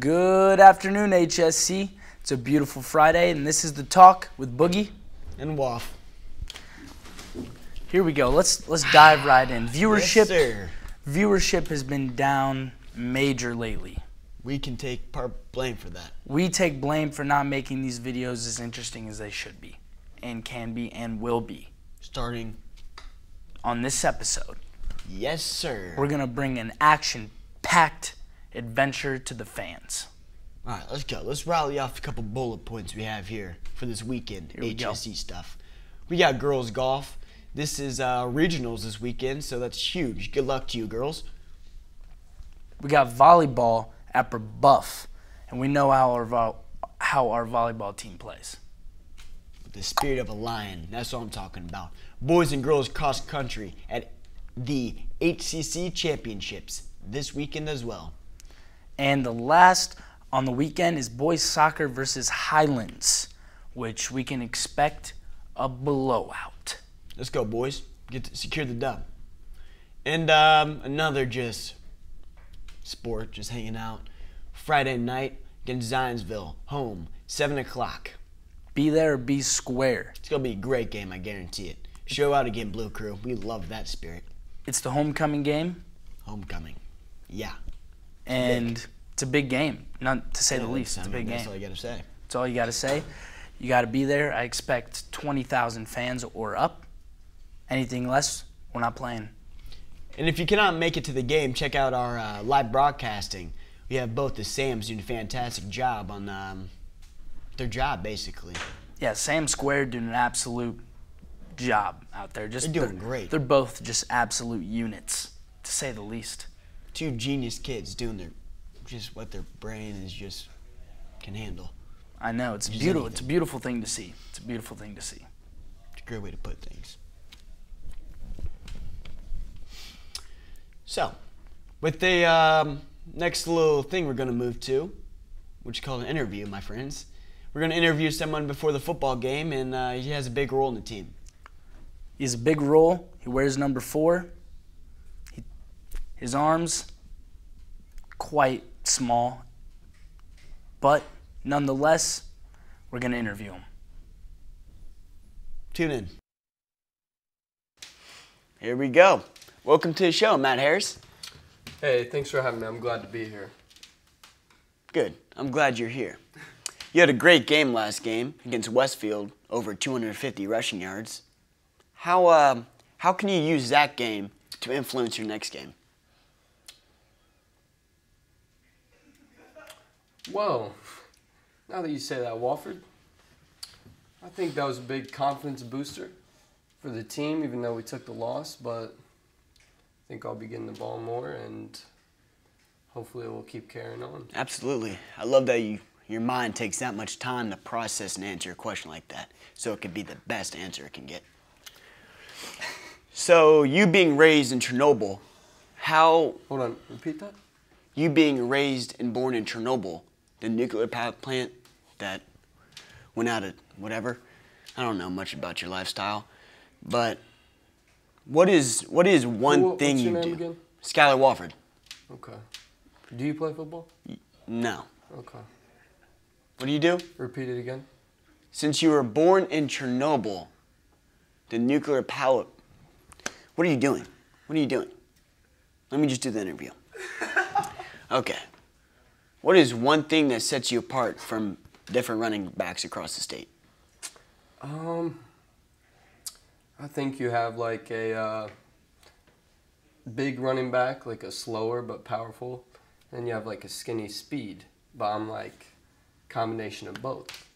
Good afternoon, HSE. It's a beautiful Friday, and this is the talk with Boogie and Waff. Here we go. Let's let's dive right in. Viewership yes, viewership has been down major lately. We can take part blame for that. We take blame for not making these videos as interesting as they should be, and can be, and will be. Starting on this episode. Yes, sir. We're gonna bring an action-packed adventure to the fans. All right, let's go. Let's rally off a couple bullet points we have here for this weekend here we HSE go. stuff. We got girls golf. This is uh, regionals this weekend, so that's huge. Good luck to you, girls. We got volleyball at Brebeuf, and we know how our vo- how our volleyball team plays. With the spirit of a lion. That's what I'm talking about. Boys and girls cross country at the HCC Championships this weekend as well. And the last on the weekend is boys soccer versus Highlands, which we can expect a blowout. Let's go, boys. Get to secure the dub. And um, another just sport, just hanging out. Friday night against Zionsville, home, 7 o'clock. Be there or be square. It's going to be a great game, I guarantee it. Show out again, Blue Crew. We love that spirit. It's the homecoming game. Homecoming. Yeah. And big. it's a big game, not to say yeah, the least. It's a big that's game. That's all you got to say. That's all you got to say. You got to be there. I expect 20,000 fans or up. Anything less, we're not playing. And if you cannot make it to the game, check out our uh, live broadcasting. We have both the Sams doing a fantastic job on um, their job, basically. Yeah, Sam Square doing an absolute job out there. Just they're doing they're, great. They're both just absolute units, to say the least. Two genius kids doing their just what their brain is just can handle. I know it's beautiful. Anything. It's a beautiful thing to see. It's a beautiful thing to see. It's a great way to put things. So, with the um, next little thing we're going to move to, which is called an interview, my friends. We're going to interview someone before the football game, and uh, he has a big role in the team. He has a big role. He wears number four. He, his arms, quite small, but nonetheless, we're going to interview him. Tune in. Here we go. Welcome to the show, Matt Harris. Hey, thanks for having me. I'm glad to be here. Good. I'm glad you're here. You had a great game last game against Westfield, over 250 rushing yards. How uh, how can you use that game to influence your next game? Well, now that you say that, Walford, I think that was a big confidence booster for the team, even though we took the loss. But I think I'll be getting the ball more, and hopefully we'll keep carrying on. Absolutely. I love that you your mind takes that much time to process and answer a question like that, so it could be the best answer it can get. So you being raised in Chernobyl, how? Hold on, repeat that. You being raised and born in Chernobyl, the nuclear power plant that went out of whatever. I don't know much about your lifestyle, but what is what is one Who, thing you do? Again? Skylar Walford. Okay. Do you play football? No. Okay. What do you do? Repeat it again. Since you were born in Chernobyl, the nuclear power. What are you doing? What are you doing? Let me just do the interview. Okay. What is one thing that sets you apart from different running backs across the state? Um, I think you have like a uh, big running back, like a slower but powerful, and you have like a skinny speed. But I'm like combination of both.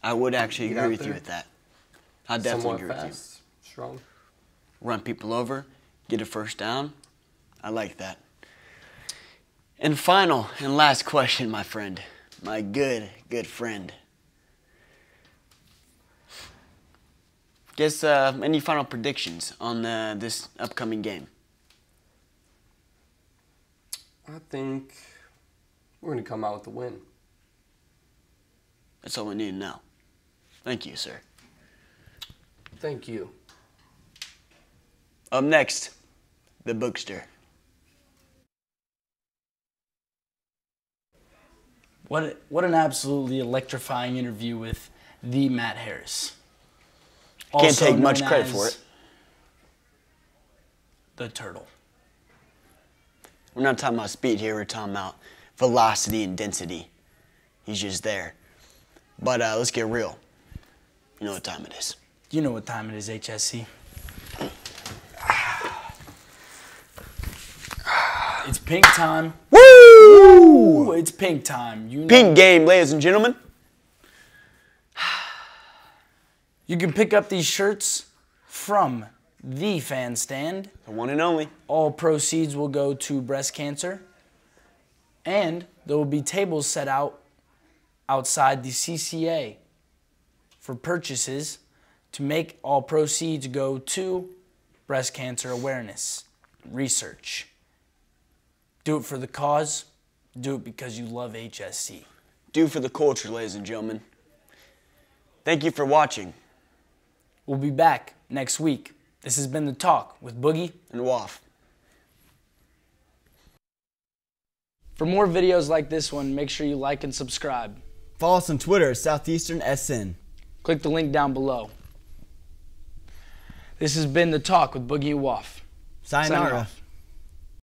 I would actually agree with there. you with that. I definitely Somewhat agree fast, with you. Strong. Run people over, get a first down. I like that. And final and last question, my friend, my good, good friend. Guess uh, any final predictions on uh, this upcoming game? I think we're going to come out with a win. That's all we need to know. Thank you, sir. Thank you. Up next, the Bookster. What what an absolutely electrifying interview with the Matt Harris. Can't Also take much credit for it. The turtle. We're not talking about speed here. We're talking about velocity and density. He's just there. But uh, let's get real. You know what time it is. You know what time it is, HSE. It's pink time. Woo! Ooh, it's pink time. You know, Pink game, ladies and gentlemen. You can pick up these shirts from the fan stand. The one and only. All proceeds will go to breast cancer. And there will be tables set out outside the CCA for purchases to make all proceeds go to breast cancer awareness research. Do it for the cause, do it because you love HSE. Do for the culture, ladies and gentlemen. Thank you for watching. We'll be back next week. This has been The Talk with Boogie. And Waff. For more videos like this one, make sure you like and subscribe. Follow us on Twitter, Southeastern SN. Click the link down below. This has been The Talk with Boogie and Waff. Signing Sayonara. off.